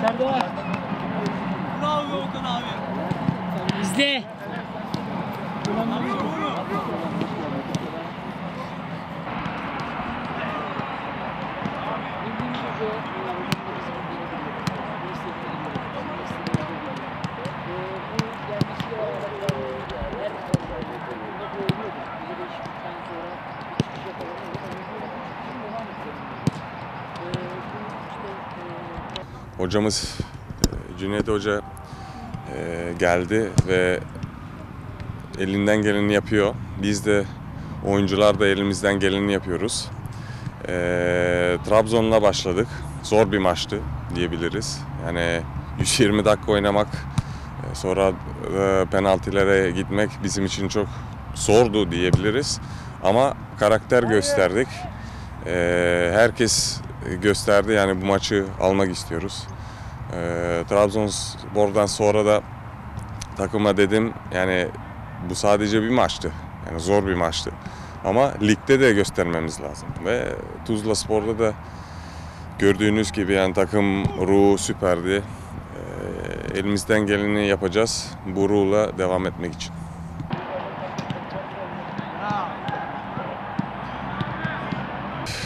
Serdar. Bravo Okan abi. İzle. Hocamız e, Cüneyt Hoca e, geldi ve elinden geleni yapıyor. Biz de oyuncular da elimizden geleni yapıyoruz. E, Trabzon'la başladık. Zor bir maçtı diyebiliriz. Yani 120 dakika oynamak, sonra e, penaltilere gitmek bizim için çok zordu diyebiliriz. Ama karakter gösterdik. E, herkes gösterdi yani bu maçı almak istiyoruz. E, Trabzonspor'dan sonra da takıma dedim yani bu sadece bir maçtı. Yani zor bir maçtı. Ama ligde de göstermemiz lazım. Ve Tuzla Spor'da da gördüğünüz gibi yani takım ruhu süperdi. E, elimizden geleni yapacağız bu ruhla devam etmek için.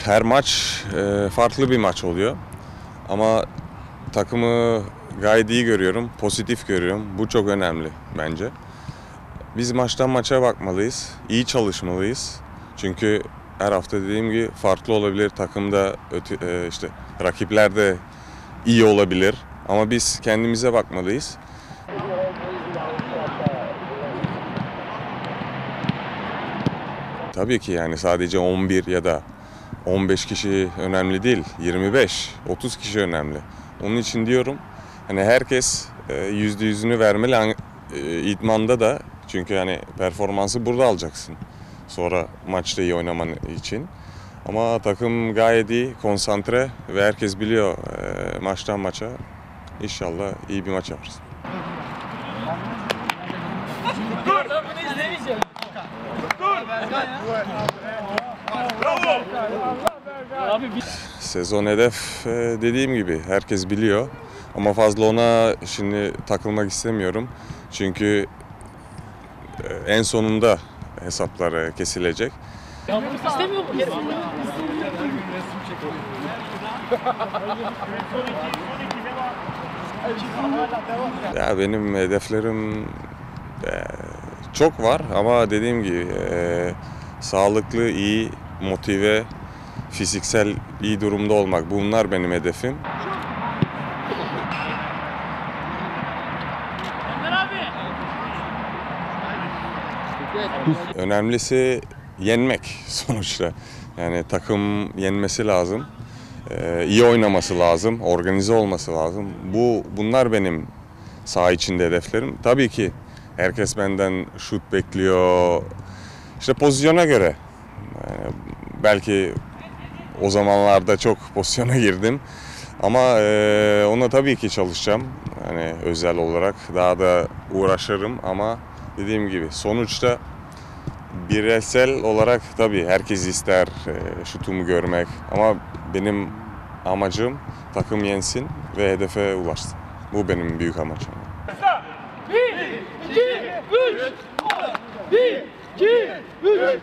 Her maç e, farklı bir maç oluyor. Ama takımı gayet iyi görüyorum, pozitif görüyorum. Bu çok önemli bence. Biz maçtan maça bakmalıyız, iyi çalışmalıyız. Çünkü her hafta dediğim gibi farklı olabilir. Takımda öte, e, işte rakipler de iyi olabilir. Ama biz kendimize bakmalıyız. Tabii ki yani sadece 11 ya da 15 kişi önemli değil. 25, 30 kişi önemli. Onun için diyorum hani herkes e, yüzde yüzünü vermeli An- e, idmanda da çünkü hani performansı burada alacaksın. Sonra maçta iyi oynaman için. Ama takım gayet iyi, konsantre ve herkes biliyor e, maçtan maça. İnşallah iyi bir maç yaparız. Abi Sezon hedef e, dediğim gibi herkes biliyor. Ama fazla ona şimdi takılmak istemiyorum. Çünkü e, en sonunda hesaplar e, kesilecek. Yalnız istemiyor mu? Ya benim hedeflerim e, çok var ama dediğim gibi e, sağlıklı, iyi, motive, fiziksel iyi durumda olmak bunlar benim hedefim. Önemlisi yenmek sonuçta. Yani takım yenmesi lazım. Ee, iyi oynaması lazım, organize olması lazım. Bu bunlar benim saha içinde hedeflerim. Tabii ki herkes benden şut bekliyor. İşte pozisyona göre. Belki o zamanlarda çok pozisyona girdim. Ama e, ona tabii ki çalışacağım. Hani özel olarak daha da uğraşırım ama dediğim gibi sonuçta bireysel olarak tabii herkes ister e, şutumu görmek ama benim amacım takım yensin ve hedefe ulaşsın. Bu benim büyük amacım. Bir, iki, üç. Bir, iki, üç. Bir, iki,